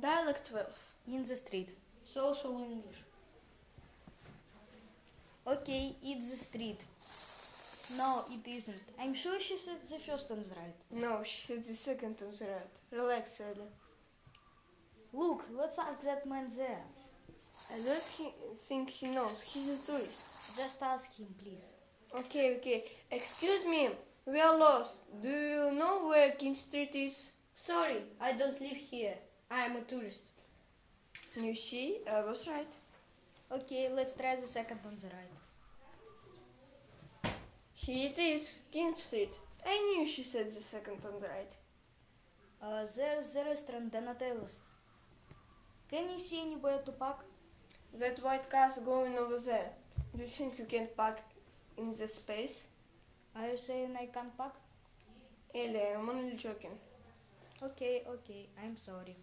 Dialect 12. In the street. Social English. Okay, it's the street. No, it isn't. I'm sure she said the first one's right. No, she said the second was right. Relax, Ellie. Look, let's ask that man there. I don't he- think he knows. He's a tourist. Just ask him, please. Okay, okay. Excuse me. We are lost. Do you know where King Street is? Sorry, I don't live here. I am a tourist. You see, I was right. Okay, let's try the second on the right. Here it is, King Street. I knew she said the second on the right. Uh, there's the restaurant Donatello's. Can you see anywhere to park? That white car's going over there. Do you think you can park in the space? Are you saying I can't park? Ellie, I'm only joking. Okay, okay, I'm sorry.